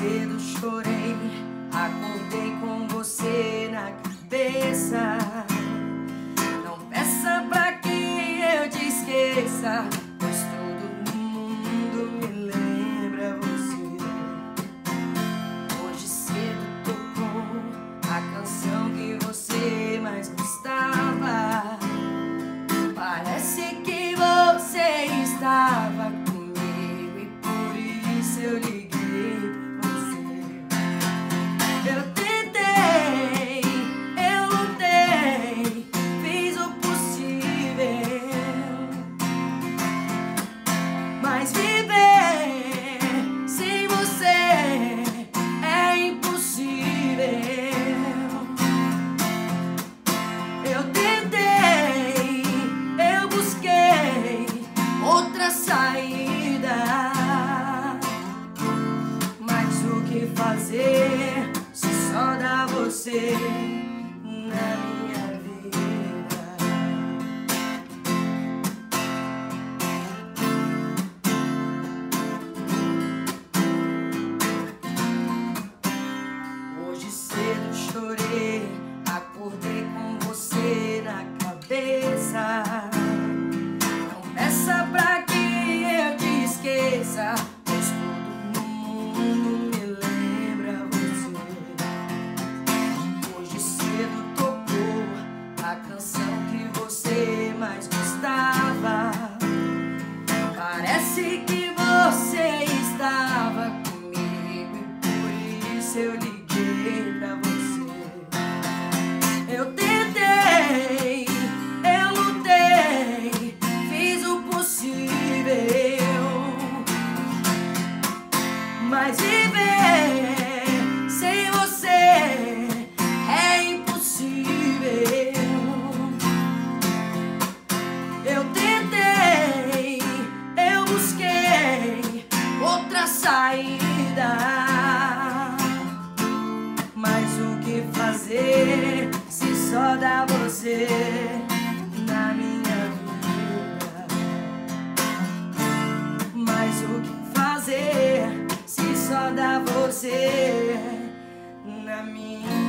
cedo chorei, acordei com você na cabeça. fazer se só dá você. mais viver sem você é impossível. Eu tentei, eu busquei outra saída, mas o que fazer se só dá você? na minha vida? Mas o que fazer? você na minha.